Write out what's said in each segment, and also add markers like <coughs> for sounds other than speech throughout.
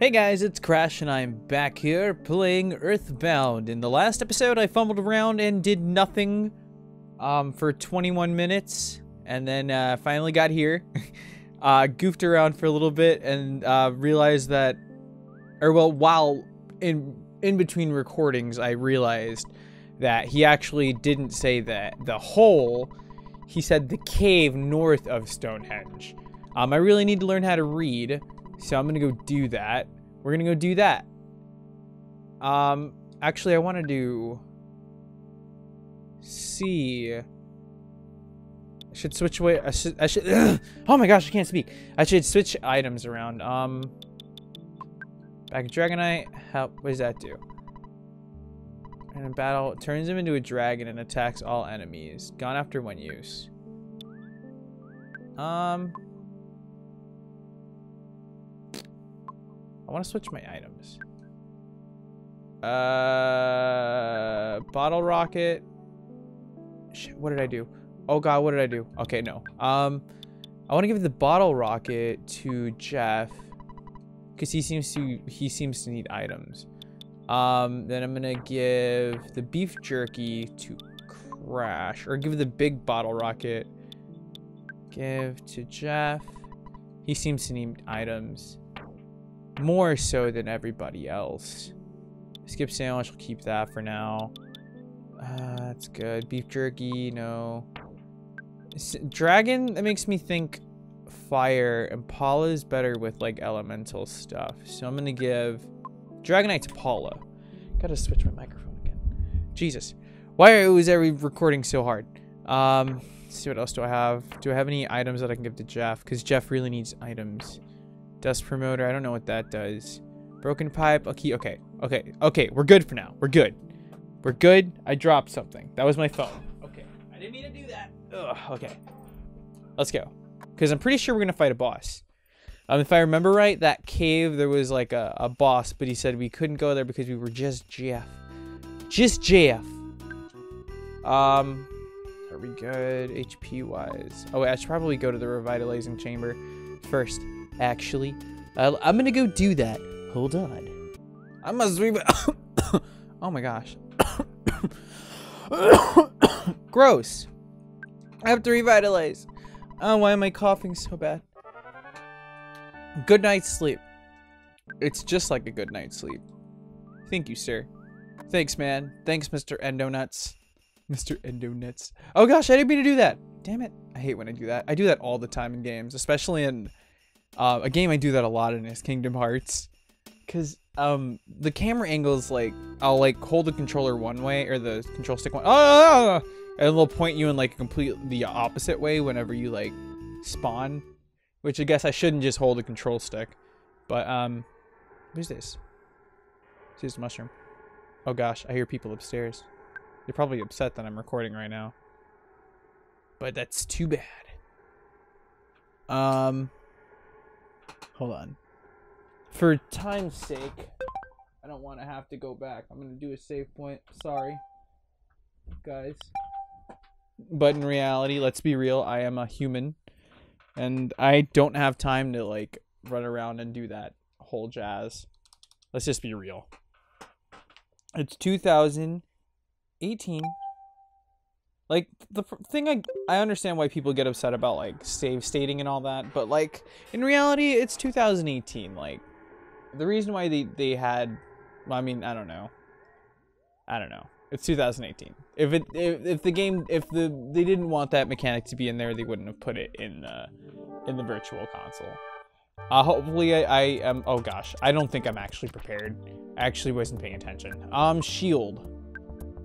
Hey guys, it's Crash and I'm back here playing Earthbound. In the last episode, I fumbled around and did nothing um, for 21 minutes and then uh, finally got here. <laughs> uh, goofed around for a little bit and uh, realized that, or well, while in, in between recordings, I realized that he actually didn't say that the hole, he said the cave north of Stonehenge. Um, I really need to learn how to read. So I'm gonna go do that. We're gonna go do that. Um, actually, I want to do. See. I should switch away. I should. I should. <clears throat> Oh my gosh, I can't speak. I should switch items around. Um. Back Dragonite. How? What does that do? In battle, turns him into a dragon and attacks all enemies. Gone after one use. Um. I want to switch my items. Uh, bottle rocket. Shit, what did I do? Oh god, what did I do? Okay, no. Um, I want to give the bottle rocket to Jeff because he seems to he seems to need items. Um, then I'm gonna give the beef jerky to Crash, or give the big bottle rocket. Give to Jeff. He seems to need items. More so than everybody else. Skip sandwich, I'll keep that for now. Uh, that's good. Beef jerky, no. Dragon, that makes me think fire. And Paula is better with like elemental stuff. So I'm gonna give Dragonite to Paula. Gotta switch my microphone again. Jesus. Why was every recording so hard? Um, see what else do I have? Do I have any items that I can give to Jeff? Because Jeff really needs items. Dust promoter. I don't know what that does. Broken pipe. Okay, okay, okay, okay. We're good for now. We're good. We're good. I dropped something. That was my phone. Okay. I didn't mean to do that. Ugh, okay. Let's go. Because I'm pretty sure we're going to fight a boss. Um, if I remember right, that cave, there was like a, a boss, but he said we couldn't go there because we were just Jeff. Just Jeff. Um, are we good HP wise? Oh, wait, I should probably go to the revitalizing chamber first actually. I'm gonna go do that. Hold on. I must re- <coughs> Oh my gosh. <coughs> Gross. I have to revitalize. Oh, why am I coughing so bad? Good night's sleep. It's just like a good night's sleep. Thank you, sir. Thanks, man. Thanks, Mr. Andonuts. Mr. Andonuts. Oh gosh, I didn't mean to do that. Damn it. I hate when I do that. I do that all the time in games, especially in uh, a game I do that a lot in is Kingdom Hearts, because um the camera angles like I'll like hold the controller one way or the control stick one, oh, and it'll point you in like complete the opposite way whenever you like spawn, which I guess I shouldn't just hold the control stick, but um, who's this? Who's the mushroom? Oh gosh, I hear people upstairs. They're probably upset that I'm recording right now. But that's too bad. Um, Hold on. For time's sake, I don't want to have to go back. I'm going to do a save point. Sorry, guys. But in reality, let's be real, I am a human. And I don't have time to, like, run around and do that whole jazz. Let's just be real. It's 2018 like the thing I I understand why people get upset about like save stating and all that, but like in reality, it's 2018. Like the reason why they they had, well, I mean, I don't know. I don't know. It's 2018. If it if, if the game if the they didn't want that mechanic to be in there, they wouldn't have put it in the in the virtual console. Uh, hopefully I, I am. Oh gosh, I don't think I'm actually prepared. I actually wasn't paying attention. Um, shield,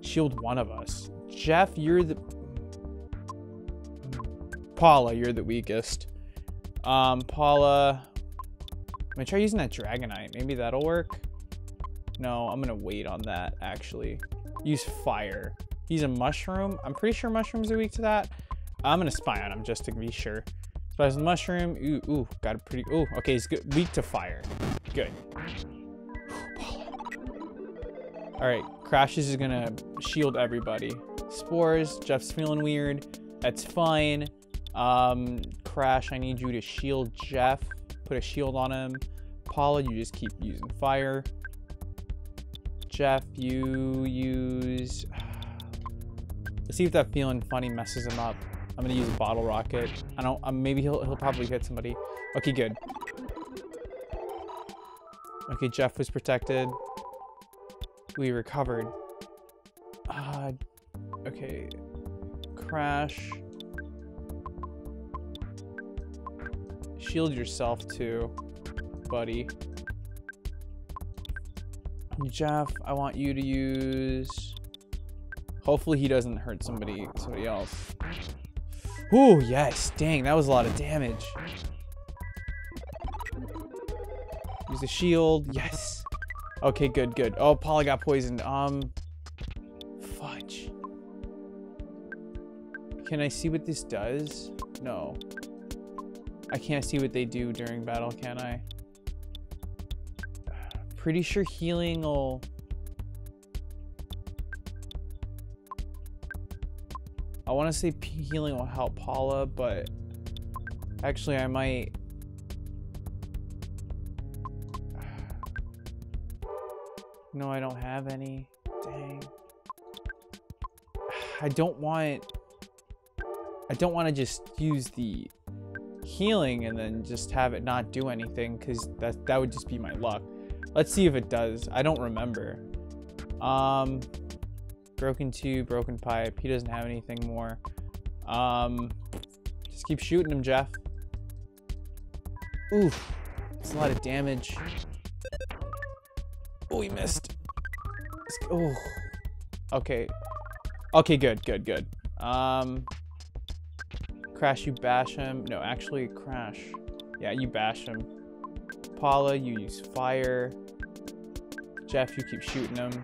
shield one of us. Jeff, you're the... Paula, you're the weakest. Um, Paula... I'm gonna try using that Dragonite. Maybe that'll work. No, I'm gonna wait on that, actually. Use fire. He's a mushroom. I'm pretty sure mushrooms are weak to that. I'm gonna spy on him just to be sure. On the mushroom. Ooh, ooh, got a pretty. Ooh, okay, he's good. Weak to fire. Good. All right, Crashes is gonna shield everybody. Spores, Jeff's feeling weird. That's fine. Um, Crash, I need you to shield Jeff. Put a shield on him. Paula, you just keep using fire. Jeff, you use... <sighs> Let's see if that feeling funny messes him up. I'm gonna use a bottle rocket. I don't. Um, maybe he'll he'll probably hit somebody. Okay, good. Okay, Jeff was protected. We recovered. Uh, okay. Crash. Shield yourself too, buddy. Jeff, I want you to use... Hopefully he doesn't hurt somebody somebody else. Ooh, yes. Dang, that was a lot of damage. Use the shield. Yes. Okay, good, good. Oh, Paula got poisoned. Um, Can I see what this does? No. I can't see what they do during battle, can I? Pretty sure healing will... I want to say healing will help Paula, but actually I might <sighs> No, I don't have any. Dang. <sighs> I don't want... I don't want to just use the healing and then just have it not do anything because that, that would just be my luck. Let's see if it does. I don't remember. Um, broken tube, broken pipe. He doesn't have anything more. Um, just keep shooting him, Jeff. Oof. It's a lot of damage. Oh, he missed. Oh. Okay. Okay, good, good, good. Um, Crash, you bash him. No, actually, Crash. Yeah, you bash him. Paula, you use fire. Jeff, you keep shooting him.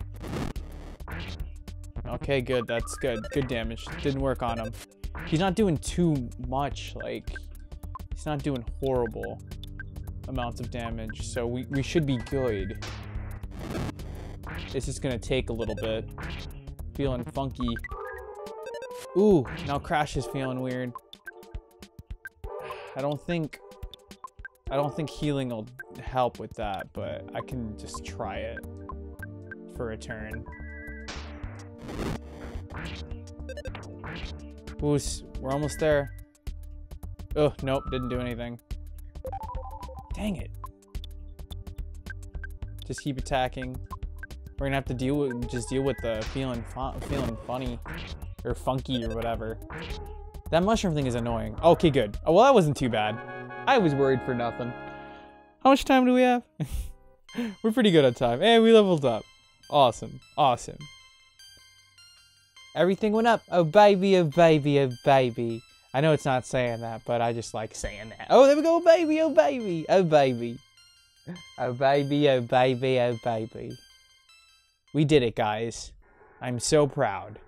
Okay, good. That's good. Good damage. Didn't work on him. He's not doing too much. Like, he's not doing horrible amounts of damage. So we, we should be good. It's just gonna take a little bit. Feeling funky. Ooh, now Crash is feeling weird. I don't think... I don't think healing will help with that, but I can just try it for a turn. Ooh, we're almost there. Oh, nope, didn't do anything. Dang it. Just keep attacking. We're gonna have to deal with just deal with the feeling feeling funny or funky or whatever. That mushroom thing is annoying. Okay, good. Oh, well, that wasn't too bad. I was worried for nothing. How much time do we have? <laughs> We're pretty good on time. And we leveled up. Awesome. Awesome. Everything went up. Oh, baby, oh, baby, oh, baby. I know it's not saying that, but I just like saying that. Oh, there we go, baby, oh, baby, oh, baby. Oh, baby, oh, baby, oh, baby. We did it, guys. I'm so proud.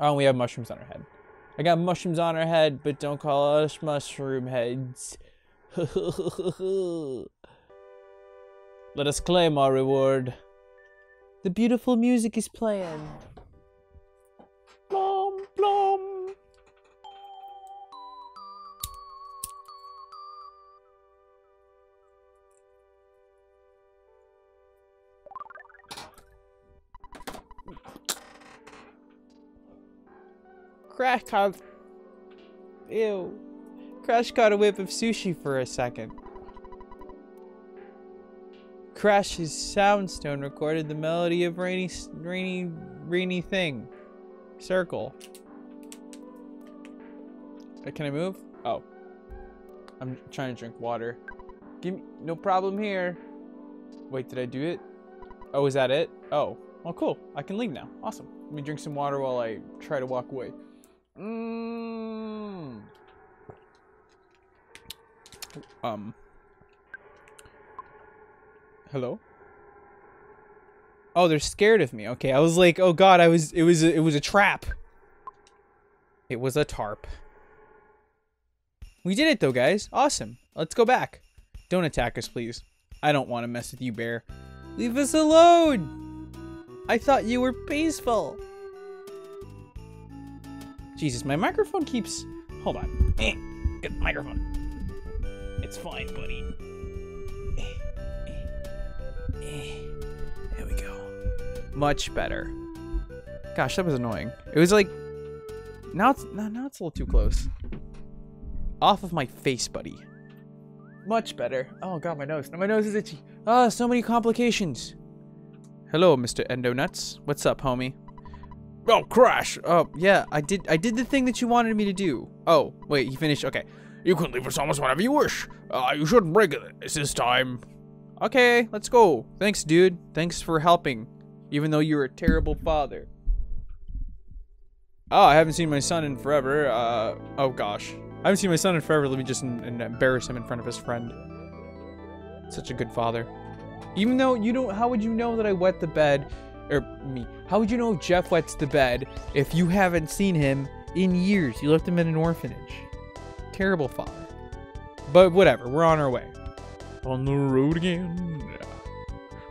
Oh, we have mushrooms on our head. I got mushrooms on our head, but don't call us mushroom heads. <laughs> Let us claim our reward. The beautiful music is playing. Crash caught... Ew. Crash caught a whip of sushi for a second. Crash's soundstone recorded the melody of rainy, rainy, rainy thing. Circle. Uh, can I move? Oh. I'm trying to drink water. Give me, no problem here. Wait, did I do it? Oh, is that it? Oh, well, cool. I can leave now. Awesome. Let me drink some water while I try to walk away. Um. Hello? Oh, they're scared of me. Okay, I was like, oh god, I was it was a, it was a trap. It was a tarp. We did it though, guys. Awesome. Let's go back. Don't attack us, please. I don't want to mess with you, bear. Leave us alone. I thought you were peaceful. Jesus, my microphone keeps... Hold on. Eh, the microphone. It's fine, buddy. There we go. Much better. Gosh, that was annoying. It was like now it's now, now it's a little too close. Off of my face, buddy. Much better. Oh god, my nose. Now my nose is itchy. Ah, oh, so many complications. Hello, Mr. Andonuts. What's up, homie? Oh, Crash. Oh, yeah, I did I did the thing that you wanted me to do. Oh, wait, you finished. Okay. You can leave us almost whenever you wish. Uh, you shouldn't break it this time. Okay, let's go. Thanks, dude. Thanks for helping, even though you're a terrible father. Oh, I haven't seen my son in forever. Uh, oh gosh. I haven't seen my son in forever. Let me just embarrass him in front of his friend. Such a good father. Even though you don't, how would you know that I wet the bed? Or me. How would you know if Jeff wets the bed if you haven't seen him in years? You left him in an orphanage. Terrible father. But whatever, we're on our way. On the road again. Yeah.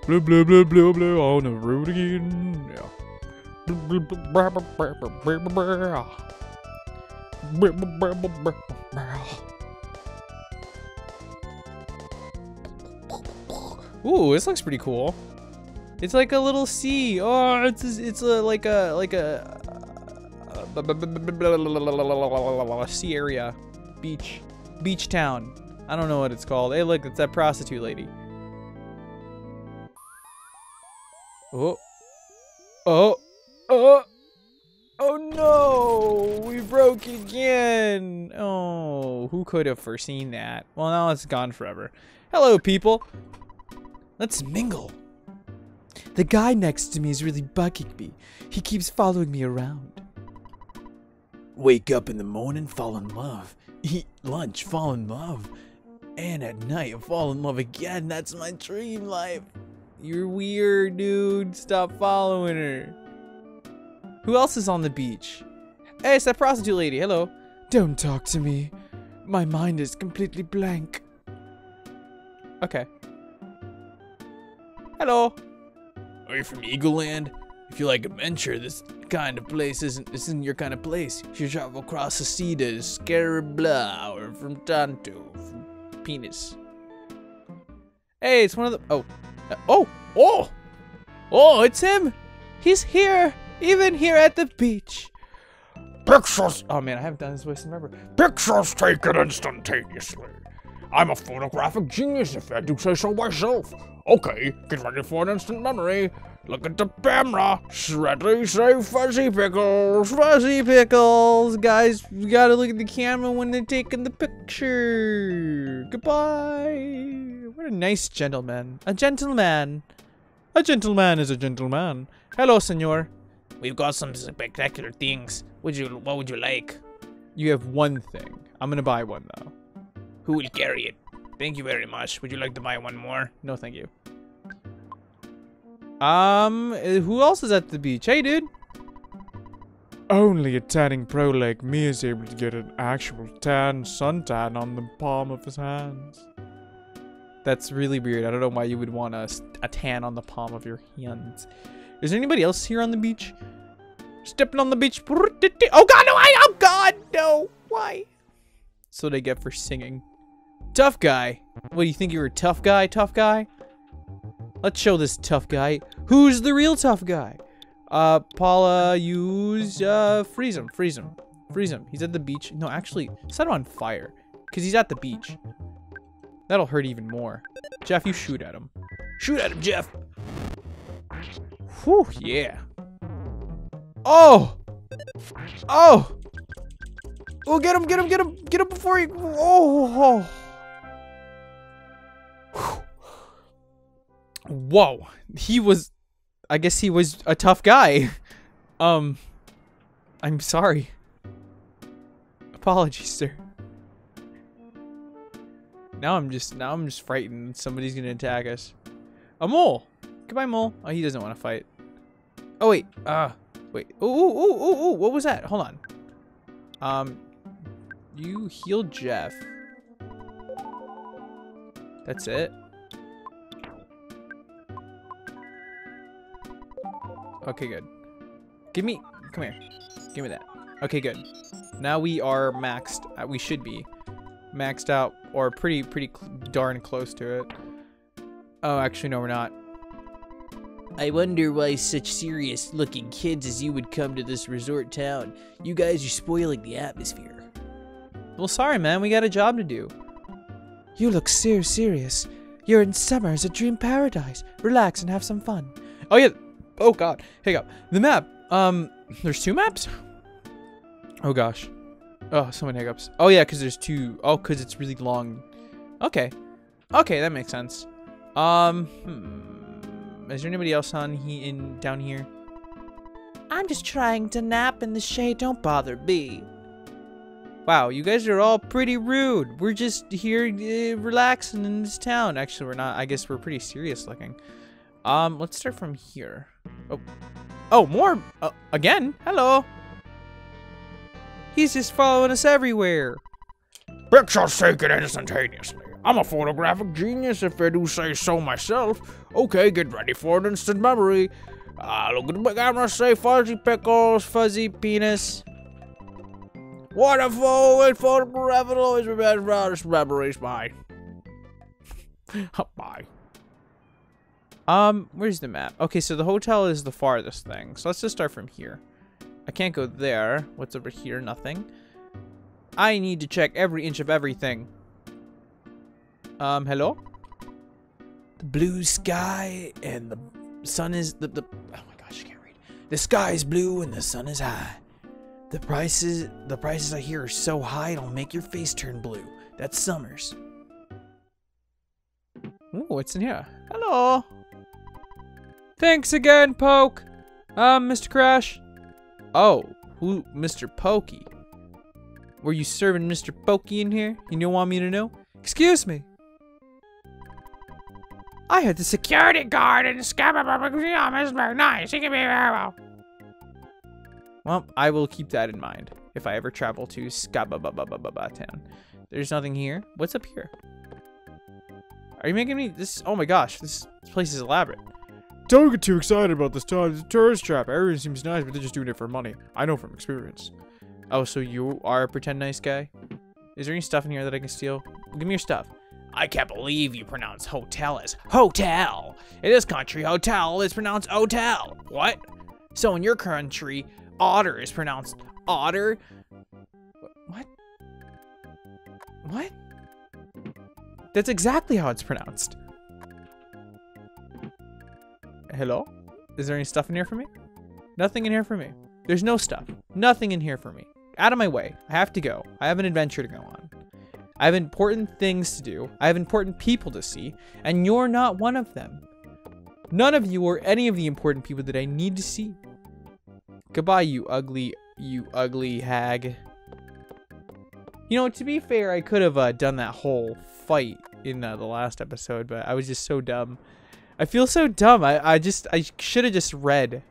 Blah blah blah blah blah on the road again. Yeah. Ooh, this looks pretty cool. It's like a little sea. Oh, it's it's a, like a like a, a sea area, beach, beach town. I don't know what it's called. Hey, look, it's that prostitute lady. Oh, oh, oh, oh no! We broke again. Oh, who could have foreseen that? Well, now it's gone forever. Hello, people. Let's mingle. The guy next to me is really bugging me. He keeps following me around. Wake up in the morning, fall in love. Eat lunch, fall in love. And at night, fall in love again. That's my dream life. You're weird, dude. Stop following her. Who else is on the beach? Hey, it's that prostitute lady. Hello. Don't talk to me. My mind is completely blank. Okay. Hello. Are you from Eagle Land? If you like adventure, this kind of place isn't isn't your kind of place. You travel across the sea to Scaraba or from Tanto, from Penis. Hey, it's one of the oh, uh, oh, oh, oh, it's him. He's here, even here at the beach. Pictures. Oh man, I haven't done this voice in forever. Pictures taken instantaneously. I'm a photographic genius, if I do say so myself. Okay, get ready for an instant memory. Look at the camera. Ready, say fuzzy pickles. Fuzzy pickles. Guys, you gotta look at the camera when they're taking the picture. Goodbye. What a nice gentleman. A gentleman. A gentleman is a gentleman. Hello, senor. We've got some spectacular things. Would you? What would you like? You have one thing. I'm gonna buy one though. Who will carry it? Thank you very much. Would you like to buy one more? No, thank you. Um, uh, who else is at the beach? Hey, dude. Only a tanning pro like me is able to get an actual tan suntan on the palm of his hands. That's really weird. I don't know why you would want a, a tan on the palm of your hands. Is there anybody else here on the beach? Stepping on the beach. Oh god, no, I, oh god, no. Why? So they get for singing. Tough guy. What, do you think you're a tough guy, tough guy? Let's show this tough guy. Who's the real tough guy? Uh, Paula, use, uh, freeze him, freeze him, freeze him. He's at the beach. No, actually, set him on fire. Because he's at the beach. That'll hurt even more. Jeff, you shoot at him. Shoot at him, Jeff. Whew, yeah. Oh! Oh! Oh, get him, get him, get him, get him before he... Oh! oh. Whoa. He was I guess he was a tough guy. <laughs> um I'm sorry. Apologies, sir. Now I'm just now I'm just frightened somebody's gonna attack us. A mole! Goodbye, mole. Oh, he doesn't want to fight. Oh wait, uh wait. Oh, oh, oh, oh, oh, what was that? Hold on. Um you healed Jeff. That's it. Okay, good. Give me, come here. Give me that. Okay, good. Now we are maxed, uh, we should be, maxed out or pretty pretty cl- darn close to it. Oh, actually no, we're not. I wonder why such serious looking kids as you would come to this resort town. You guys are spoiling the atmosphere. Well, sorry, man. We got a job to do. You look so serious. You're in summer. It's a dream paradise. Relax and have some fun. Oh yeah. Oh god. Hiccup. The map. Um, there's two maps. Oh gosh. Oh, so many hiccups. Oh yeah, because there's two. Oh, because it's really long. Okay. Okay, that makes sense. Um, hmm. Is there anybody else on he in down here? I'm just trying to nap in the shade. Don't bother me. Wow, you guys are all pretty rude. We're just here uh, relaxing in this town. Actually, we're not. I guess we're pretty serious looking. Um, let's start from here. Oh, oh, more uh, again. Hello. He's just following us everywhere. Pictures taken instantaneously. I'm a photographic genius if I do say so myself. Okay, get ready for an instant memory. Ah, look at the camera, say fuzzy pickles, Fuzzy penis. Wonderful and photograph will always remember memories. Bye. <laughs> Bye. Um, where's the map? Okay, so the hotel is the farthest thing. So let's just start from here. I can't go there. What's over here? Nothing. I need to check every inch of everything. Um, hello? The blue sky and the sun is the, the oh my gosh, I can't read. The sky is blue and the sun is high. The prices the prices I hear are so high it'll make your face turn blue. That's Summers. Ooh, what's in here? Hello. Thanks again, Poke. Um, Mr. Crash. Oh, who, Mr. Pokey? Were you serving Mr. Pokey in here? You don't want me to know? Excuse me. I had the security guard and Scabba is very nice. He can be very well. Well, I will keep that in mind if I ever travel to Scabba town. There's nothing here. What's up here? Are you making me this? Oh my gosh, this, this place is elaborate. Don't get too excited about this time. It's a tourist trap. Everyone seems nice, but they're just doing it for money. I know from experience. Oh, so you are a pretend nice guy? Is there any stuff in here that I can steal? Give me your stuff. I can't believe you pronounce hotel as hotel. In this country, hotel is pronounced hotel. What? So in your country, otter is pronounced otter? What? What? That's exactly how it's pronounced. Hello? Is there any stuff in here for me? Nothing in here for me. There's no stuff. Nothing in here for me. Out of my way. I have to go. I have an adventure to go on. I have important things to do. I have important people to see. And you're not one of them. None of you are any of the important people that I need to see. Goodbye, you ugly, you ugly hag. You know, to be fair, I could have uh, done that whole fight in uh, the last episode, but I was just so dumb. I feel so dumb. I, I just, I should have just read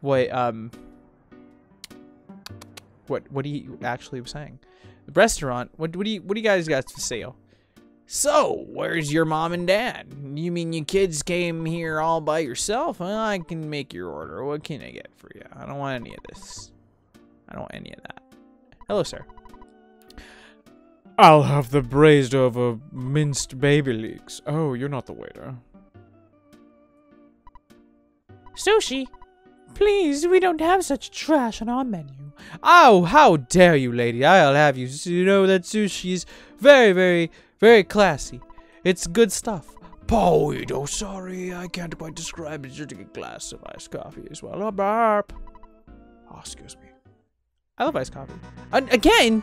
what, um, what, what he actually was saying. The restaurant, what, what do you, what do you guys got for sale? So, where's your mom and dad? You mean you kids came here all by yourself? Well, I can make your order. What can I get for you? I don't want any of this. I don't want any of that. Hello, sir. I'll have the braised over minced baby leeks. Oh, you're not the waiter. Sushi? Please, we don't have such trash on our menu. Oh, how dare you, lady. I'll have you you know that sushi is very, very, very classy. It's good stuff. Polito, sorry, I can't quite describe it. Just a glass of iced coffee as well. A burp. Oh, excuse me. I love iced coffee. Uh, again?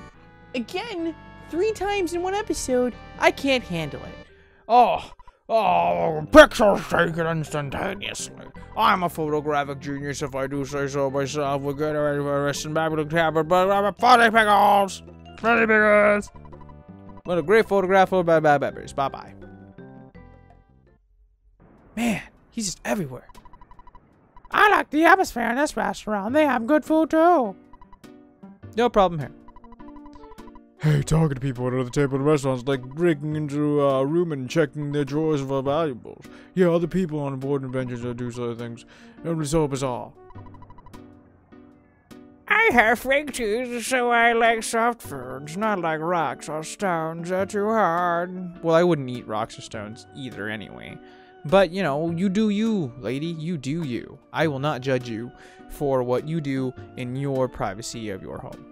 Again? Three times in one episode? I can't handle it. Oh, oh, pictures taken instantaneously. I'm a photographic genius if I do say so myself. We're getting ready for a rest and the camera, but I'm a funny pickles. Funny pickles. What a great photograph of bye bye beavers. Bye bye. Man, he's just everywhere. I like the atmosphere in this restaurant. They have good food too. No problem here. Hey, talking to people at other table in restaurants like breaking into a room and checking their drawers for valuables. Yeah, other people on board adventures that do such things. It was so bizarre. I I have fake teeth, so I like soft foods, not like rocks or stones. They're too hard. Well, I wouldn't eat rocks or stones either anyway. But, you know, you do you, lady. You do you. I will not judge you for what you do in your privacy of your home.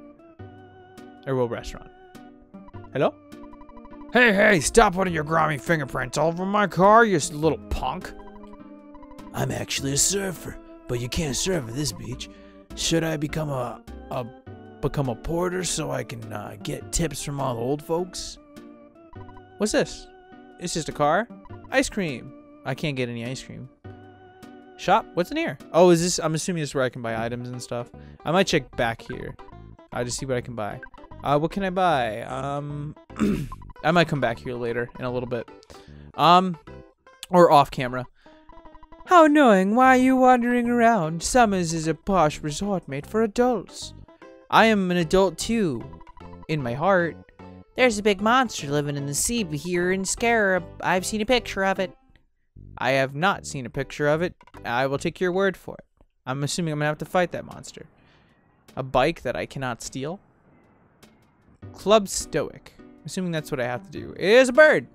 Or well, restaurant. Hello? Hey, hey, stop putting your grimy fingerprints all over my car, you little punk. I'm actually a surfer, but you can't surf at this beach. Should I become a, a become a porter so I can uh, get tips from all the old folks? What's this? It's just a car? Ice cream. I can't get any ice cream. Shop? What's in here? Oh, is this? I'm assuming this is where I can buy items and stuff. I might check back here. I'll just see what I can buy. Uh, what can I buy? Um, <clears throat> I might come back here later in a little bit. Um, or off camera. How annoying. Why are you wandering around? Summers is a posh resort made for adults. I am an adult too. In my heart. There's a big monster living in the sea here in Scarab. I've seen a picture of it. I have not seen a picture of it. I will take your word for it. I'm assuming I'm gonna have to fight that monster. A bike that I cannot steal. Club Stoic. Assuming that's what I have to do. It is a bird!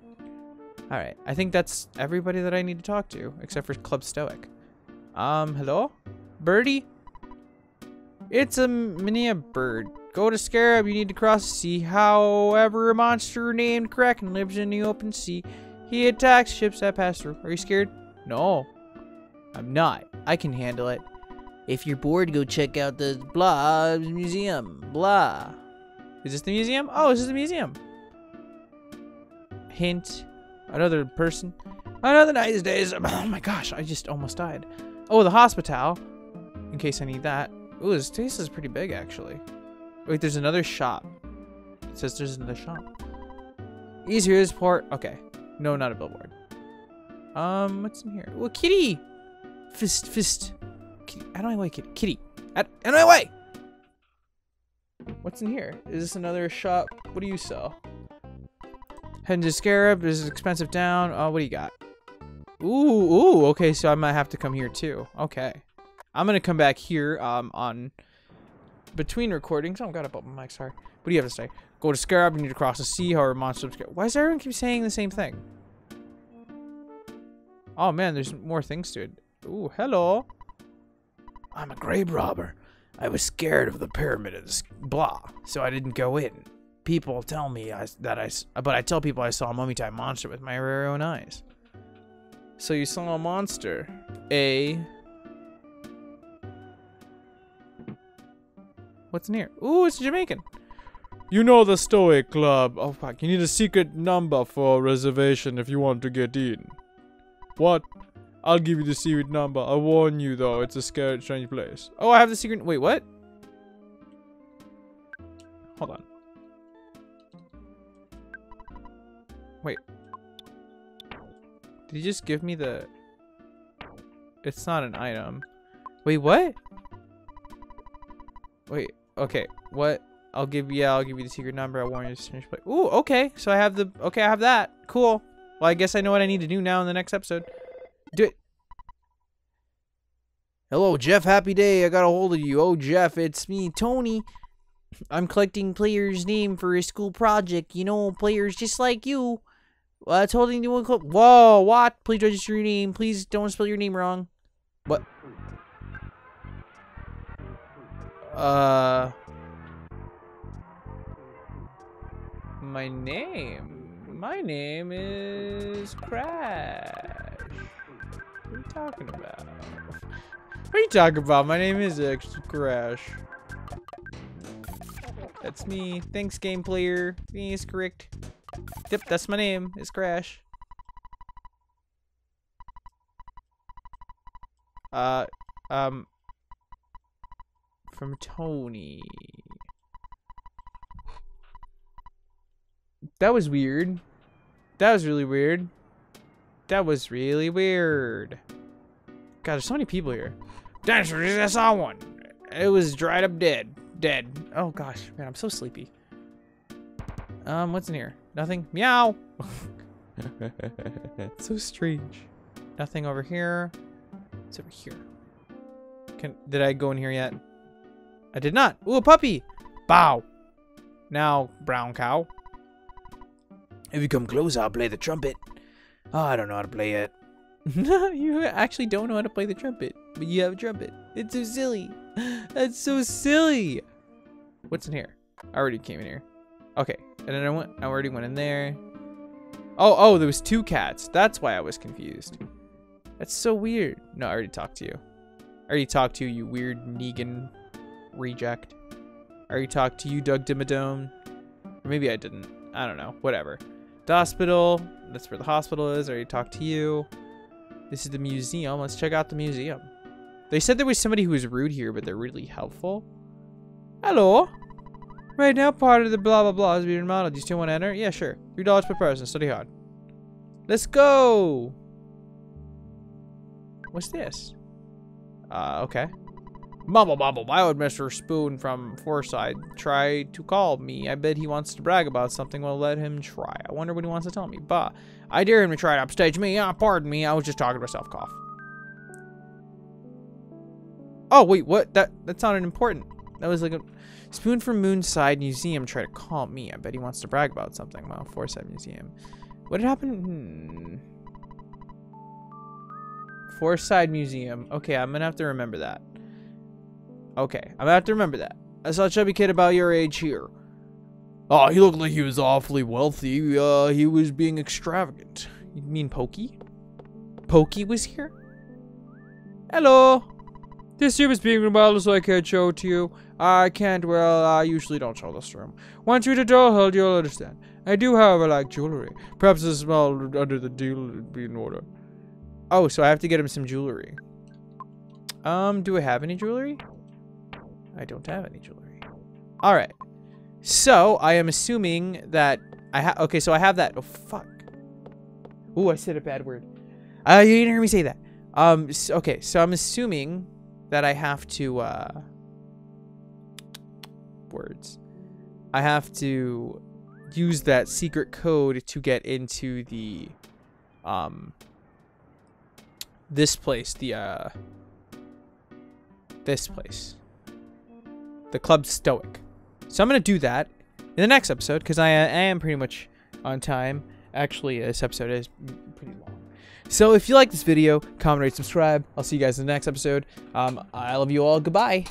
Alright, I think that's everybody that I need to talk to, except for Club Stoic. Um, hello? Birdie? It's a mini bird. Go to Scarab, you need to cross the sea. However, a monster named Kraken lives in the open sea. He attacks ships that pass through. Are you scared? No. I'm not. I can handle it. If you're bored, go check out the blah museum. Blah. Is this the museum? Oh, is this is the museum. Hint. Another person. Another nice days. <clears throat> Oh my gosh, I just almost died. Oh, the hospital. In case I need that. Ooh, this taste is pretty big, actually. Wait, there's another shop. It says there's another shop. Easier is port. Okay. No, not a billboard. Um, what's in here? Well, kitty! Fist, fist. Kitty. Out of my way, kitty. Kitty. Out, out of my way! What's in here? Is this another shop? What do you sell? Heading to Scarab. This is expensive down. Oh, what do you got? Ooh, ooh. Okay, so I might have to come here too. Okay. I'm gonna come back here um on between recordings. Oh god, I bumped my mic. Sorry. What do you have to say? Go to Scarab. You need to cross the sea. However, monster. Why does everyone keep saying the same thing? Oh man, there's more things to it. Ooh, hello. I'm a grave robber. I was scared of the pyramid of this blah, so I didn't go in. People tell me I, that I, but I tell people I saw a mummy-type monster with my very own eyes. So you saw a monster. A. What's near? here? Ooh, it's Jamaican. You know the Stoic Club. Oh fuck, you need a secret number for a reservation if you want to get in. What? I'll give you the secret number. I warn you though, it's a scary, strange place. Oh, I have the secret. Wait, what? Hold on. Wait. Did he just give me the... It's not an item. Wait, what? Wait, okay. What? I'll give you, yeah, I'll give you the secret number. I warn you to finish play. Ooh, okay. So I have the, okay, I have that. Cool. Well, I guess I know what I need to do now in the next episode. Do it. Hello, Jeff. Happy day. I got a hold of you. Oh, Jeff, it's me, Tony. I'm collecting players' name for a school project. You know, players just like you. Uh, told one to Whoa, what? Please register your name. Please don't spell your name wrong. What? Uh. My name. My name is Crash. What are you talking about? What are you talking about? My name is actually Crash. That's me. Thanks, game player. Is correct. Yep, that's my name. It's Crash. Uh, um, from Tony. That was weird. That was really weird. That was really weird. God, there's so many people here. Dancers, I saw one. It was dried up dead. Dead. Oh gosh, man, I'm so sleepy. Um, what's in here? Nothing? Meow! <laughs> so strange. Nothing over here. It's over here. Can did I go in here yet? I did not. Ooh, a puppy. Bow. Now, brown cow. If you come close, I'll play the trumpet. Oh, I don't know how to play it. No, <laughs> you actually don't know how to play the trumpet, but you have a trumpet. It's so silly. <gasps> That's so silly. What's in here? I already came in here. Okay, and then I went. I already went in there. Oh, oh, there was two cats. That's why I was confused. That's so weird. No, I already talked to you. I already talked to you, you weird Negan reject. I already talked to you, Doug Dimmadome. Or maybe I didn't. I don't know. Whatever. The hospital. That's where the hospital is. I already talked to you. This is the museum. Let's check out the museum. They said there was somebody who was rude here, but they're really helpful. Hello. Right now, part of the blah blah blah is being remodeled. Do you still want to enter? Yeah, sure. Three dollars per person. Study hard. Let's go. What's this? Uh, okay. Mumble mumble. Why would Mr. Spoon from Fourside try to call me? I bet he wants to brag about something. Well, let him try. I wonder what he wants to tell me. Bah. I dare him to try to upstage me. Ah, pardon me. I was just talking to myself. Cough. Oh, wait. What? That, that sounded important. That was like a... Spoon from Moonside Museum tried to call me. I bet he wants to brag about something. Well, Fourside Museum. What had happened? Hmm. Fourside Museum. Okay, I'm gonna have to remember that. Okay, I'm gonna have to remember that. I saw a chubby kid about your age here. Oh, he looked like he was awfully wealthy. Uh, he was being extravagant. You mean Pokey? Pokey was here? Hello. This room is being remodeled, so I can't show it to you. I can't, well, I usually don't show this room. Once you're the held, you'll understand. I do, however, like jewelry. Perhaps a small under the deal would be in order. Oh, so I have to get him some jewelry. Um, do I have any jewelry? I don't have any jewelry. All right. So I am assuming that I have. Okay, so I have that. Oh fuck. Ooh, I said a bad word. Uh, you didn't hear me say that. Um. So, okay, so I'm assuming that I have to. Uh, words. I have to use that secret code to get into the um this place, the uh this place. The Club Stoic. So I'm going to do that in the next episode because I, I am pretty much on time. Actually, this episode is pretty long. So if you like this video, comment, rate, subscribe. I'll see you guys in the next episode. Um, I love you all. Goodbye.